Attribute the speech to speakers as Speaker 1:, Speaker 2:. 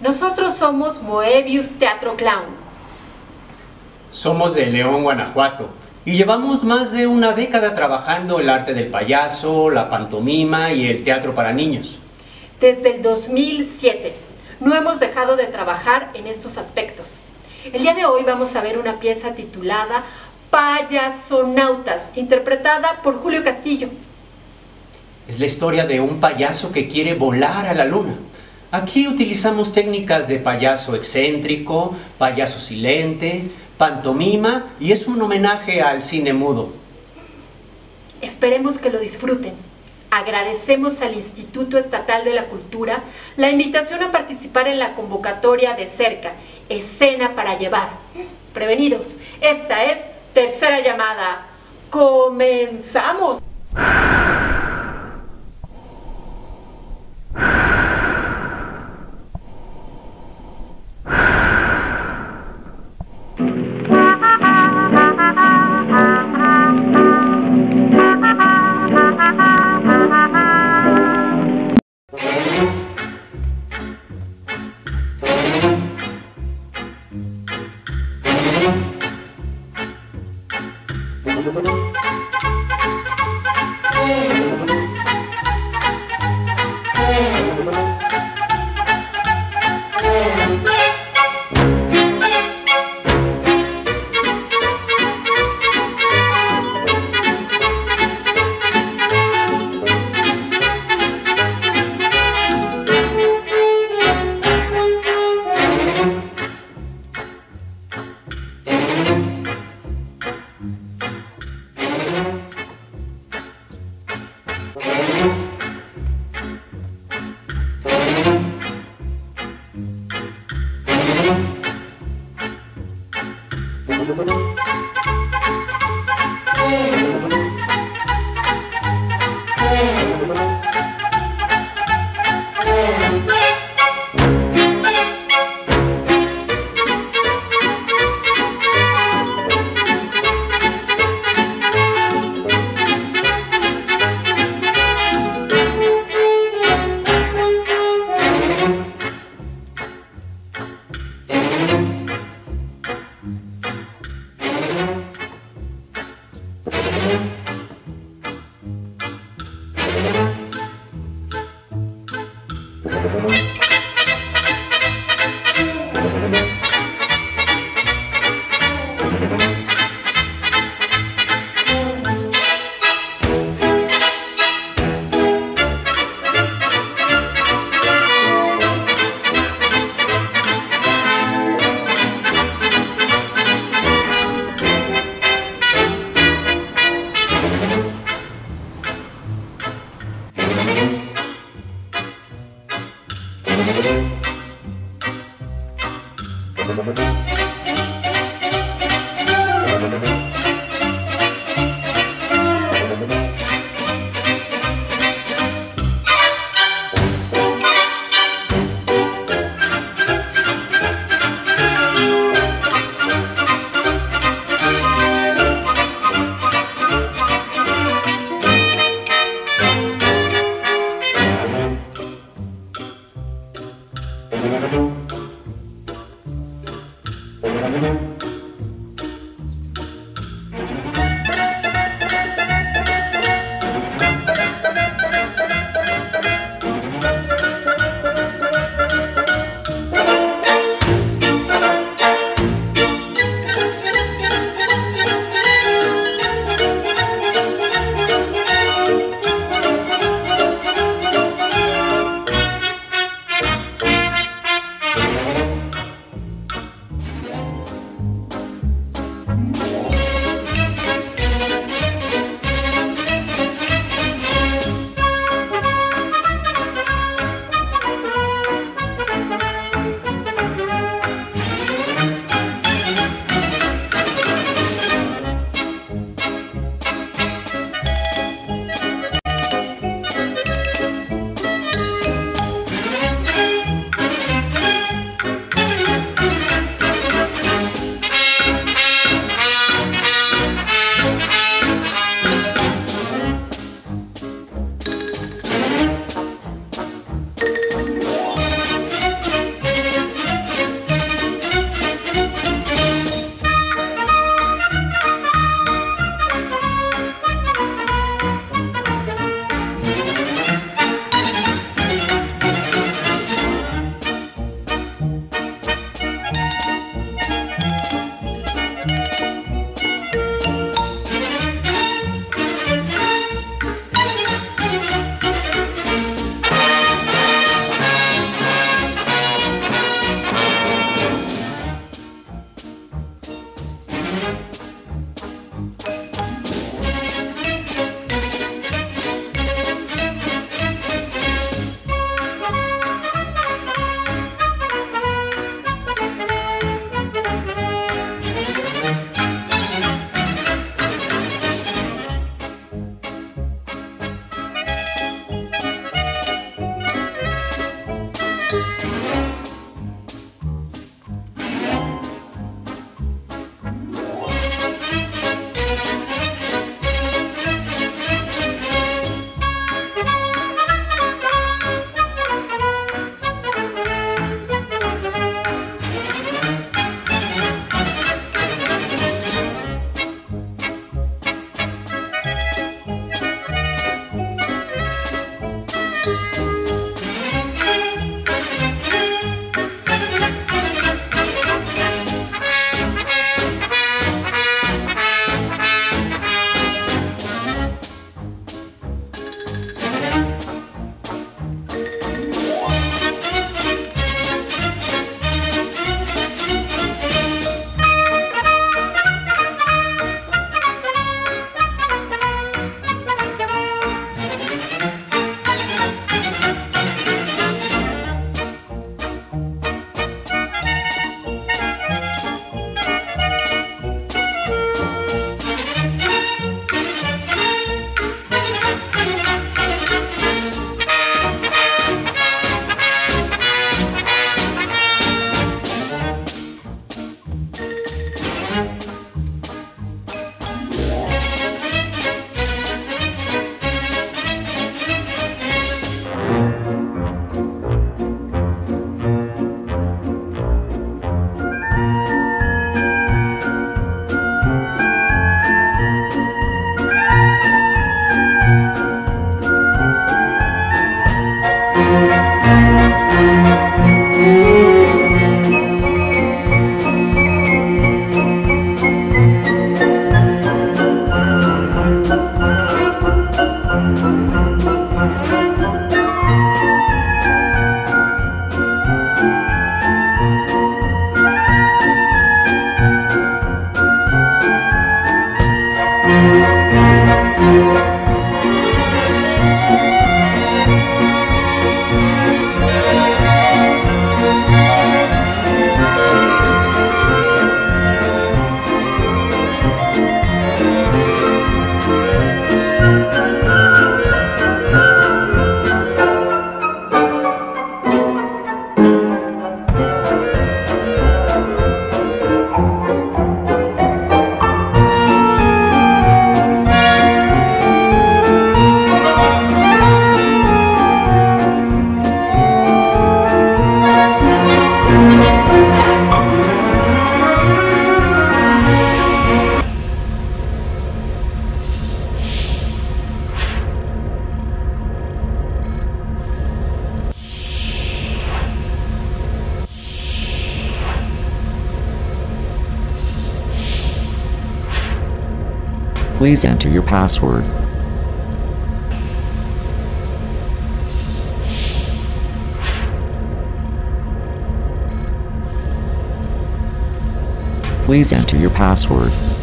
Speaker 1: Nosotros somos Moebius Teatro Clown.
Speaker 2: Somos de León, Guanajuato, y llevamos más de una década trabajando el arte del payaso, la pantomima y el teatro para niños.
Speaker 1: Desde el 2007. No hemos dejado de trabajar en estos aspectos. El día de hoy vamos a ver una pieza titulada Payasonautas, interpretada por Julio Castillo.
Speaker 2: Es la historia de un payaso que quiere volar a la luna. Aquí utilizamos técnicas de payaso excéntrico, payaso silente, pantomima y es un homenaje al cine mudo.
Speaker 1: Esperemos que lo disfruten. Agradecemos al Instituto Estatal de la Cultura la invitación a participar en la convocatoria de cerca, escena para llevar. Prevenidos, esta es tercera llamada. ¡Comenzamos! Thank you.
Speaker 3: Please enter your password. Please enter your password.